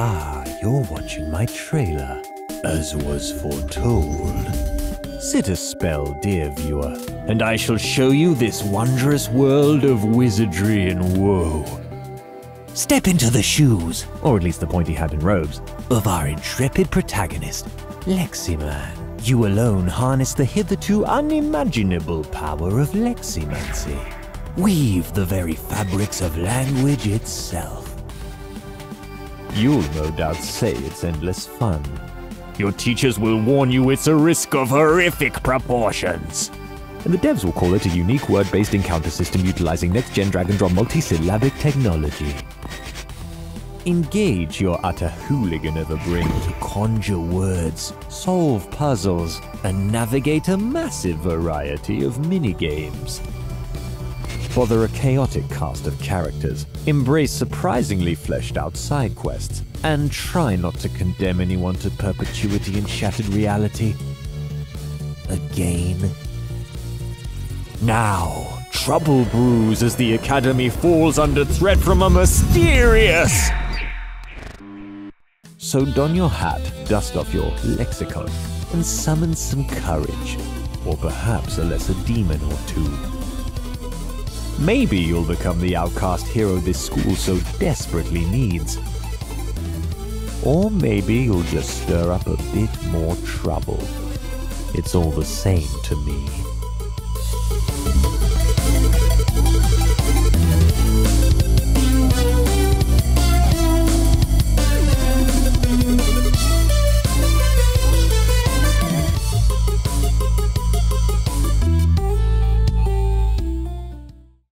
Ah, you're watching my trailer. As was foretold. Sit a spell, dear viewer, and I shall show you this wondrous world of wizardry and woe. Step into the shoes, or at least the pointy hat and robes, of our intrepid protagonist, Leximan. You alone harness the hitherto unimaginable power of Leximancy. Weave the very fabrics of language itself. You'll no doubt say it's endless fun. Your teachers will warn you it's a risk of horrific proportions. And the devs will call it a unique word-based encounter system utilizing next-gen drag-and-drop multi-syllabic technology. Engage your utter hooligan of a brain to conjure words, solve puzzles, and navigate a massive variety of minigames. Bother a chaotic cast of characters, embrace surprisingly fleshed out side quests, and try not to condemn anyone to perpetuity in shattered reality. Again. Now, trouble brews as the Academy falls under threat from a mysterious. So don your hat, dust off your lexicon, and summon some courage, or perhaps a lesser demon or two. Maybe you'll become the outcast hero this school so desperately needs. Or maybe you'll just stir up a bit more trouble. It's all the same to me.